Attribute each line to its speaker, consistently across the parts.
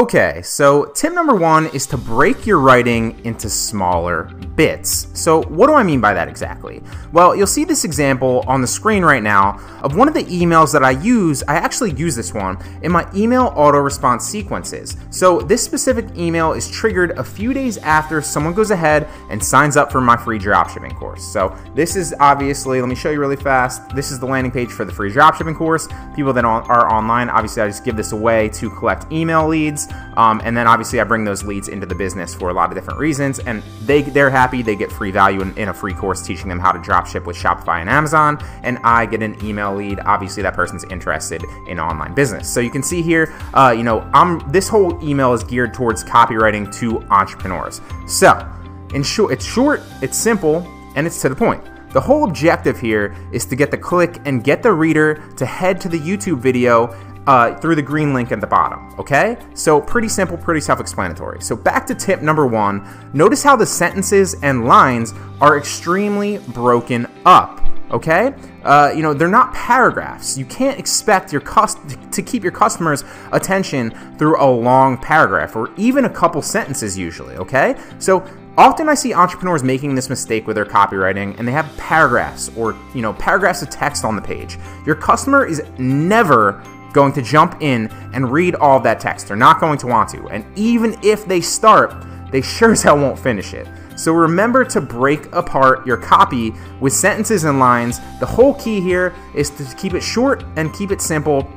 Speaker 1: Okay, so tip number one is to break your writing into smaller bits. So, what do I mean by that exactly? Well, you'll see this example on the screen right now of one of the emails that I use. I actually use this one in my email auto response sequences. So, this specific email is triggered a few days after someone goes ahead and signs up for my free dropshipping course. So, this is obviously, let me show you really fast. This is the landing page for the free dropshipping course. People that are online, obviously, I just give this away to collect email leads. Um, and then obviously I bring those leads into the business for a lot of different reasons. And they they're happy. They get free value in, in a free course teaching them how to drop ship with Shopify and Amazon. And I get an email lead. Obviously that person's interested in online business. So you can see here, uh, you know, I'm this whole email is geared towards copywriting to entrepreneurs. So in short, it's short, it's simple, and it's to the point. The whole objective here is to get the click and get the reader to head to the YouTube video uh, through the green link at the bottom, okay? So pretty simple, pretty self-explanatory. So back to tip number one, notice how the sentences and lines are extremely broken up, okay? Uh, you know, they're not paragraphs. You can't expect your cust- to keep your customers' attention through a long paragraph or even a couple sentences usually, okay? So Often I see entrepreneurs making this mistake with their copywriting and they have paragraphs or, you know, paragraphs of text on the page. Your customer is never going to jump in and read all that text. They're not going to want to. And even if they start, they sure as hell won't finish it. So remember to break apart your copy with sentences and lines. The whole key here is to keep it short and keep it simple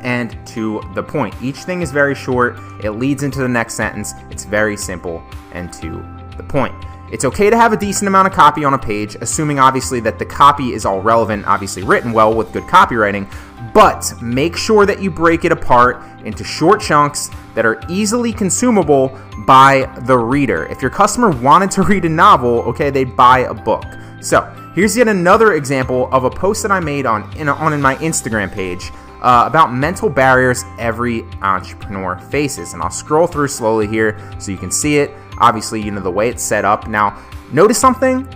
Speaker 1: and to the point. Each thing is very short, it leads into the next sentence. It's very simple and to the point. It's okay to have a decent amount of copy on a page, assuming obviously that the copy is all relevant, obviously written well with good copywriting, but make sure that you break it apart into short chunks that are easily consumable by the reader. If your customer wanted to read a novel, okay, they'd buy a book. So here's yet another example of a post that I made on in, on in my Instagram page uh, about mental barriers every entrepreneur faces. And I'll scroll through slowly here so you can see it. Obviously, you know the way it's set up. Now, notice something?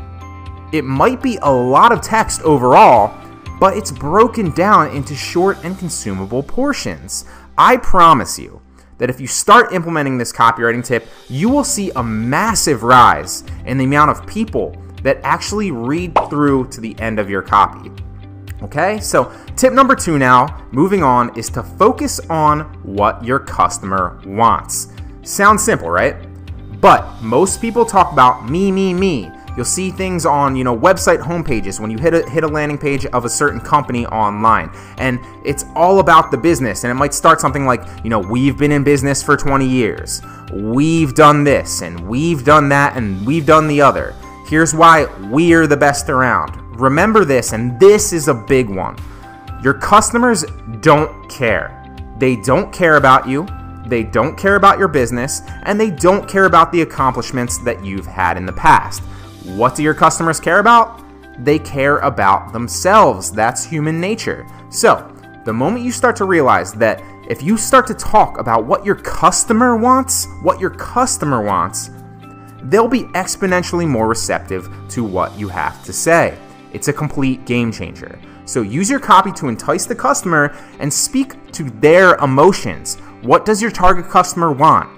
Speaker 1: It might be a lot of text overall, but it's broken down into short and consumable portions. I promise you that if you start implementing this copywriting tip, you will see a massive rise in the amount of people that actually read through to the end of your copy. Okay, so tip number two now, moving on, is to focus on what your customer wants. Sounds simple, right? But most people talk about me, me, me. You'll see things on, you know, website homepages when you hit a hit a landing page of a certain company online. And it's all about the business. And it might start something like, you know, we've been in business for 20 years. We've done this and we've done that and we've done the other. Here's why we're the best around. Remember this, and this is a big one. Your customers don't care. They don't care about you. They don't care about your business, and they don't care about the accomplishments that you've had in the past. What do your customers care about? They care about themselves. That's human nature. So, the moment you start to realize that if you start to talk about what your customer wants, what your customer wants, they'll be exponentially more receptive to what you have to say. It's a complete game changer. So use your copy to entice the customer and speak to their emotions. What does your target customer want?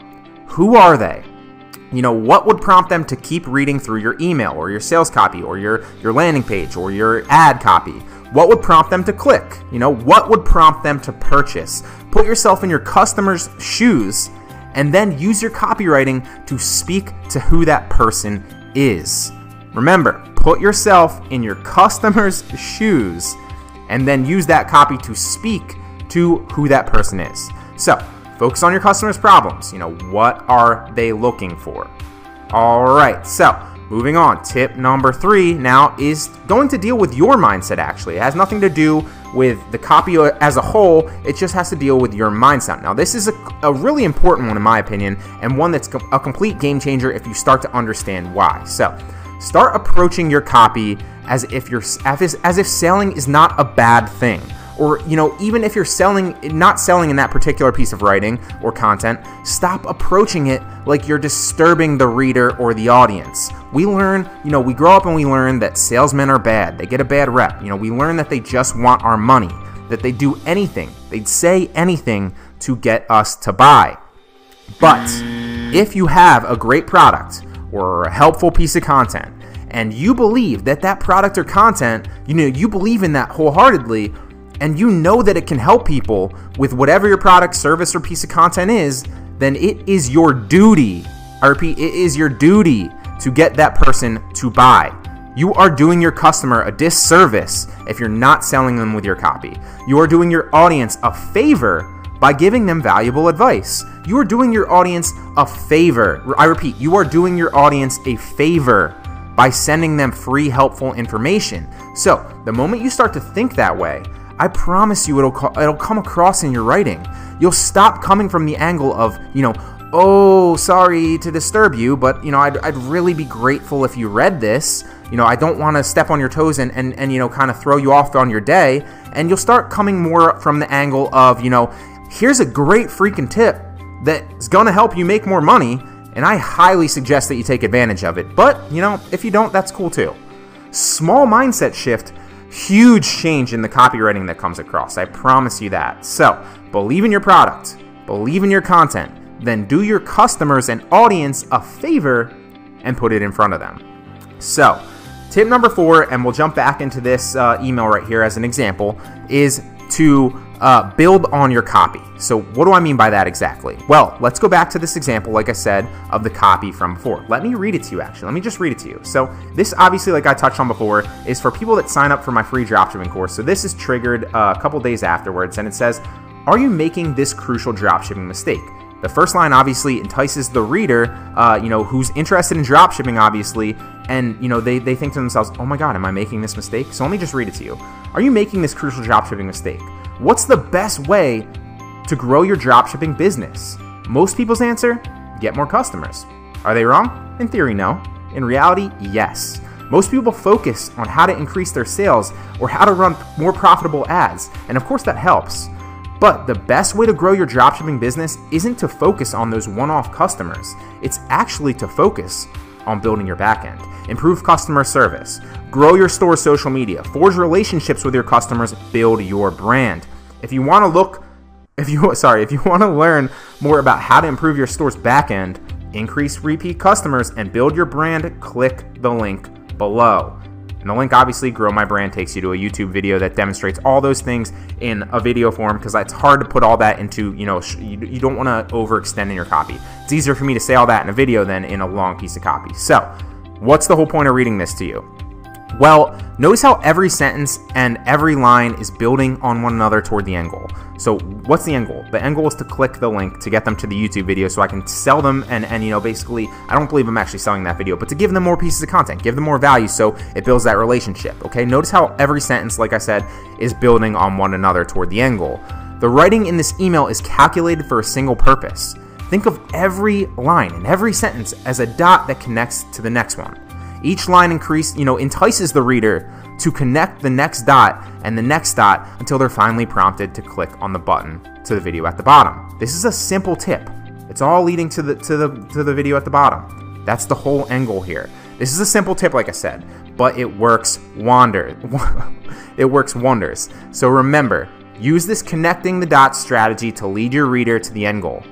Speaker 1: Who are they? You know what would prompt them to keep reading through your email or your sales copy or your your landing page or your ad copy? What would prompt them to click? You know what would prompt them to purchase? Put yourself in your customer's shoes and then use your copywriting to speak to who that person is. Remember put yourself in your customer's shoes and then use that copy to speak to who that person is. So Focus on your customers' problems. You know, what are they looking for? All right, so moving on. Tip number three now is going to deal with your mindset, actually. It has nothing to do with the copy as a whole, it just has to deal with your mindset. Now, this is a, a really important one, in my opinion, and one that's a complete game changer if you start to understand why. So, start approaching your copy as if you're as if selling is not a bad thing or you know even if you're selling not selling in that particular piece of writing or content stop approaching it like you're disturbing the reader or the audience. We learn you know we grow up and we learn that salesmen are bad. They get a bad rep. You know we learn that they just want our money that they do anything they'd say anything to get us to buy. But if you have a great product or a helpful piece of content and you believe that that product or content, you know, you believe in that wholeheartedly and you know that it can help people with whatever your product, service, or piece of content is, then it is your duty. I repeat, it is your duty to get that person to buy. You are doing your customer a disservice if you're not selling them with your copy. You are doing your audience a favor by giving them valuable advice. You are doing your audience a favor. I repeat, you are doing your audience a favor by sending them free, helpful information. So, the moment you start to think that way, I promise you it'll it'll come across in your writing. You'll stop coming from the angle of, you know, oh, sorry to disturb you, but you know, I'd, I'd really be grateful if you read this. You know, I don't want to step on your toes and, and, and, you know, kind of throw you off on your day. And you'll start coming more from the angle of, you know, here's a great freaking tip that's going to help you make more money. And I highly suggest that you take advantage of it. But, you know, if you don't, that's cool too. Small mindset shift, huge change in the copywriting that comes across. I promise you that. So, believe in your product, believe in your content, then do your customers and audience a favor and put it in front of them. So, tip number four, and we'll jump back into this uh, email right here as an example, is to uh, build on your copy. So, what do I mean by that exactly? Well, let's go back to this example, like I said, of the copy from before. Let me read it to you, actually. Let me just read it to you. So, this obviously, like I touched on before, is for people that sign up for my free dropshipping course. So, this is triggered uh, a couple days afterwards, and it says, Are you making this crucial dropshipping mistake? The first line obviously entices the reader, uh, you know, who's interested in dropshipping, obviously, and you know they, they think to themselves, "Oh my God, am I making this mistake?" So let me just read it to you. Are you making this crucial dropshipping mistake? What's the best way to grow your dropshipping business? Most people's answer get more customers. Are they wrong? In theory, no. In reality, yes. Most people focus on how to increase their sales or how to run more profitable ads, and of course, that helps. But the best way to grow your dropshipping business isn't to focus on those one off customers, it's actually to focus on building your backend, improve customer service, grow your store's social media, forge relationships with your customers, build your brand. If you want to look if you sorry, if you want to learn more about how to improve your store's backend, increase repeat customers and build your brand, click the link below. And the link, obviously, Grow My Brand, takes you to a YouTube video that demonstrates all those things in a video form because it's hard to put all that into, you know, you, don't want to overextend in your copy. It's easier for me to say all that in a video than in a long piece of copy. So, what's the whole point of reading this to you? Well, notice how every sentence and every line is building on one another toward the end goal. So, what's the end goal? The end goal is to click the link to get them to the YouTube video so I can sell them and, and you know, basically, I don't believe I'm actually selling that video, but to give them more pieces of content, give them more value so it builds that relationship. Okay, notice how every sentence, like I said, is building on one another toward the end goal. The writing in this email is calculated for a single purpose. Think of every line and every sentence as a dot that connects to the next one. Each line increase, you know, entices the reader to connect the next dot and the next dot until they're finally prompted to click on the button to the video at the bottom. This is a simple tip. It's all leading to the to the to the video at the bottom. That's the whole angle here. This is a simple tip like I said, but it works wonder. it works wonders. So remember, use this connecting the dots strategy to lead your reader to the end goal.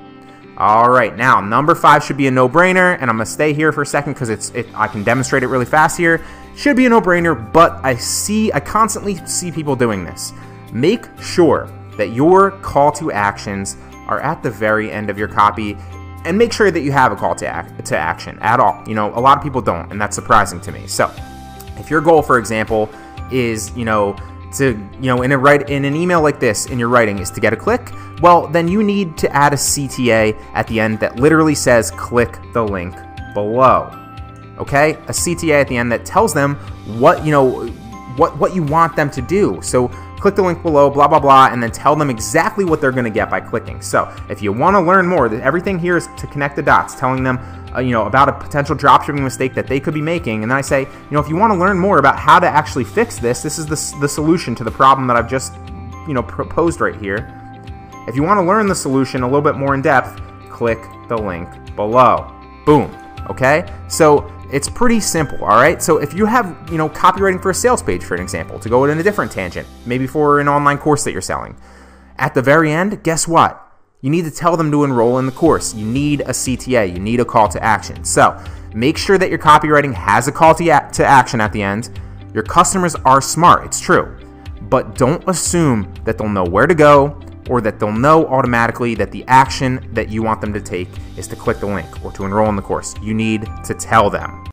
Speaker 1: All right, now number five should be a no-brainer, and I'm gonna stay here for a second because it's it, I can demonstrate it really fast here. Should be a no-brainer, but I see I constantly see people doing this. Make sure that your call to actions are at the very end of your copy, and make sure that you have a call to act, to action at all. You know, a lot of people don't, and that's surprising to me. So, if your goal, for example, is you know to you know in a write in an email like this in your writing is to get a click. Well then you need to add a cta at the end that literally says click the link below. Okay? A cta at the end that tells them what you know what what you want them to do. So click the link below blah blah blah and then tell them exactly what they're going to get by clicking so if you want to learn more everything here is to connect the dots telling them uh, you know, about a potential dropshipping mistake that they could be making. And then I say, you know, if you want to learn more about how to actually fix this, this is the, the solution to the problem that I've just, you know, proposed right here. If you want to learn the solution a little bit more in depth, click the link below. Boom. Okay? So it's pretty simple, all right? So if you have, you know, copywriting for a sales page, for an example, to go in a different tangent, maybe for an online course that you're selling, at the very end, guess what? You need to tell them to enroll in the course. You need a CTA, you need a call to action. So make sure that your copywriting has a call to, to action at the end. Your customers are smart, it's true, but don't assume that they'll know where to go or that they'll know automatically that the action that you want them to take is to click the link or to enroll in the course. You need to tell them.